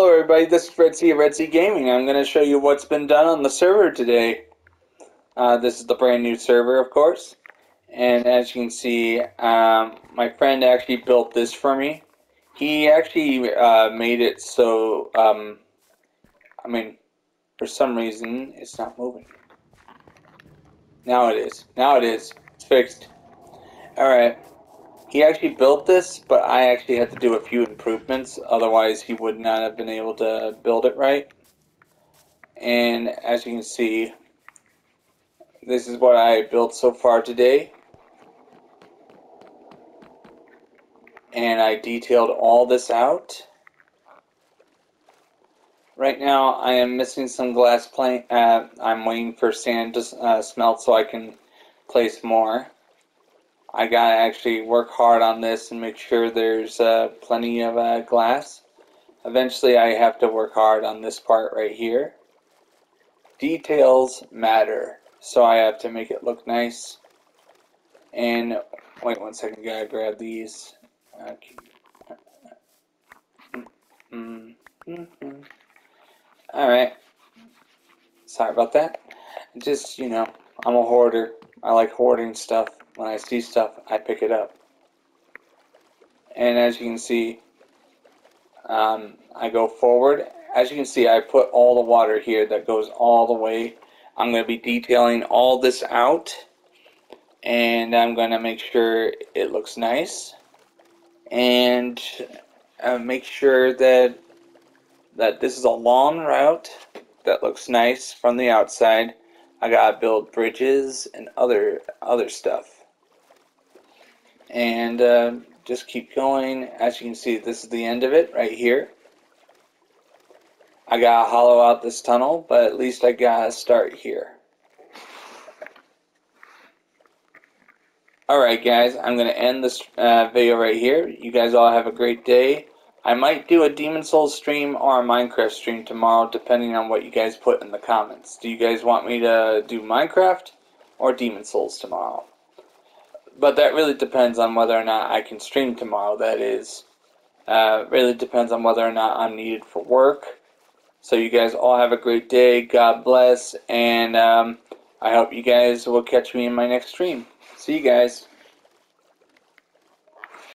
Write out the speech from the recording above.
Hello everybody, this is Red Sea of Red Sea Gaming. I'm going to show you what's been done on the server today. Uh, this is the brand new server, of course. And as you can see, um, my friend actually built this for me. He actually uh, made it so, um, I mean, for some reason, it's not moving. Now it is. Now it is. It's fixed. Alright. He actually built this, but I actually had to do a few improvements, otherwise he would not have been able to build it right. And as you can see, this is what I built so far today. And I detailed all this out. Right now I am missing some glass plate. Uh, I'm waiting for sand to uh, smelt so I can place more. I gotta actually work hard on this and make sure there's uh, plenty of uh, glass. Eventually I have to work hard on this part right here. Details matter, so I have to make it look nice. And wait one second, gotta grab these. Okay. Mm -hmm. Alright. Sorry about that. Just, you know, I'm a hoarder. I like hoarding stuff when I see stuff, I pick it up. And as you can see, um, I go forward. As you can see, I put all the water here that goes all the way. I'm going to be detailing all this out. And I'm going to make sure it looks nice. And uh, make sure that that this is a long route that looks nice from the outside. I gotta build bridges and other other stuff and uh, just keep going. As you can see, this is the end of it right here. I gotta hollow out this tunnel, but at least I gotta start here. Alright guys, I'm going to end this uh, video right here. You guys all have a great day. I might do a Demon Souls stream or a Minecraft stream tomorrow, depending on what you guys put in the comments. Do you guys want me to do Minecraft or Demon Souls tomorrow? But that really depends on whether or not I can stream tomorrow. That is, uh, really depends on whether or not I'm needed for work. So you guys all have a great day. God bless, and um, I hope you guys will catch me in my next stream. See you guys.